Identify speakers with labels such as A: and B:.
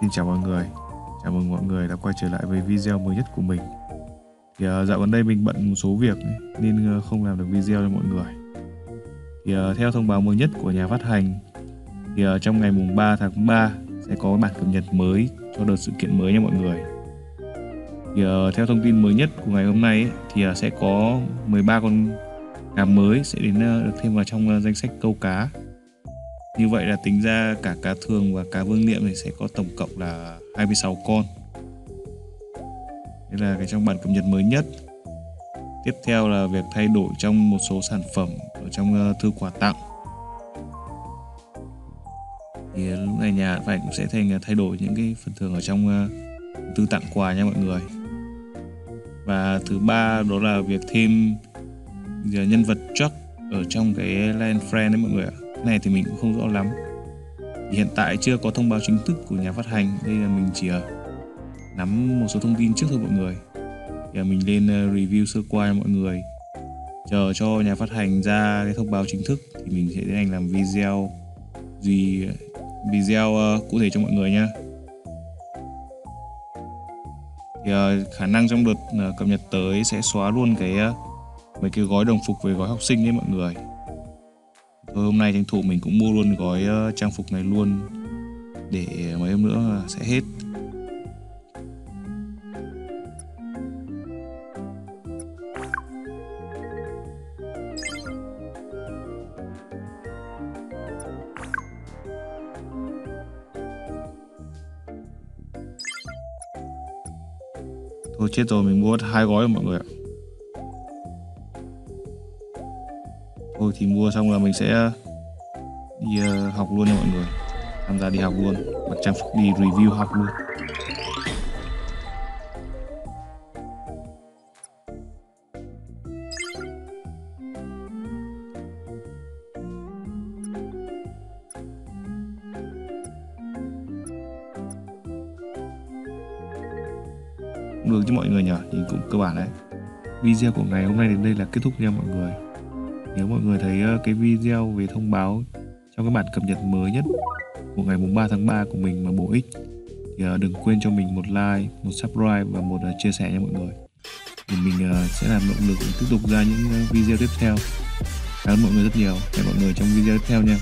A: Xin chào mọi người. Chào mừng mọi người đã quay trở lại với video mới nhất của mình. Thì uh, dạo gần đây mình bận một số việc Nên uh, không làm được video cho mọi người. Thì uh, theo thông báo mới nhất của nhà phát hành Thì uh, trong ngày mùng 3 tháng 3 Sẽ có bản cập nhật mới cho đợt sự kiện mới nha mọi người. Thì uh, theo thông tin mới nhất của ngày hôm nay ấy, Thì uh, sẽ có 13 con cá mới sẽ đến uh, được thêm vào trong uh, danh sách câu cá như vậy là tính ra cả cá thường và cá vương niệm thì sẽ có tổng cộng là 26 con. Đây là cái trong bản cập nhật mới nhất. Tiếp theo là việc thay đổi trong một số sản phẩm ở trong ờ, thư quà tặng. Thì ờ, lúc này nhà phải cũng sẽ thành ờ, thay đổi những cái phần thưởng ở trong thư tặng quà nha mọi người. Và thứ ba đó là việc thêm nhân vật Chuck ở trong cái Land Friend đấy mọi người ạ này thì mình cũng không rõ lắm. Hiện tại chưa có thông báo chính thức của nhà phát hành đây là mình chỉ ờ, nắm một số thông tin trước thôi mọi người. Thì ờ, mình lên ờ, review sơ qua cho mọi người. Chờ cho nhà phát hành ra cái thông báo chính thức thì mình sẽ tiến hành làm video gì video cụ thể cho mọi người nhé thì khả năng trong đợt cập nhật tới sẽ xóa luôn cái mấy cái gói đồng phục về gói học sinh đấy mọi người. Thôi hôm nay tranh thủ mình cũng mua luôn gói uh, trang phục này luôn. Để mấy hôm nữa sẽ hết. Thôi chết rồi mình mua hai gói rồi mọi người ạ. Thôi thì mua xong là mình sẽ đi uh, học luôn nha mọi người. Tham gia đi học luôn. Mặc trang phục đi review học luôn. Được chứ mọi người nhỉ? Thì cũng cơ bản đấy. Video của ngày hôm nay đến đây là kết thúc nha mọi người nếu mọi người thấy ờ, cái video về thông báo trong cái bản cập nhật mới nhất của ngày mùng 3 tháng 3 của mình mà bổ ích thì ờ, đừng quên cho mình một like, một subscribe và một ờ, chia sẻ nha mọi người. Thì mình sẽ làm động lực để tiếp tục ra những video tiếp theo. Cảm ơn mọi người rất nhiều. Hẹn mọi người trong video tiếp theo nha.